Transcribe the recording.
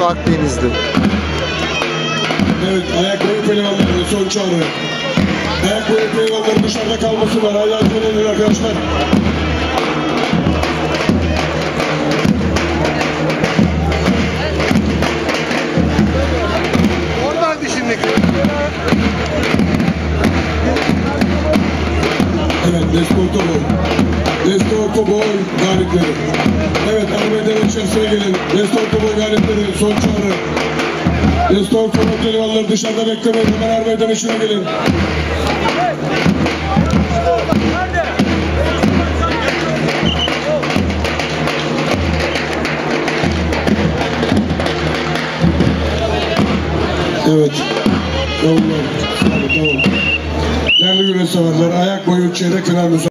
Mustafa Akdenizli. Evet, ayakkabı pehlivanları son çağrı. Ayakkabı pehlivanları dışarıda kalmasınlar. Hala önemli arkadaşlar. Oradan şimdi. Evet, Desporto Boy. Desporto Boy galipleri. Evet, İçerisine gelin. Desporto Boy galipleri son çağrı. Desporto Boy pehlivanları dışarıda beklemeyin. Hemen Armeden içine gelin. Evet. Tamam. Tamam. Değerli güreş severler, ayak boyu çeyrek final müsaade.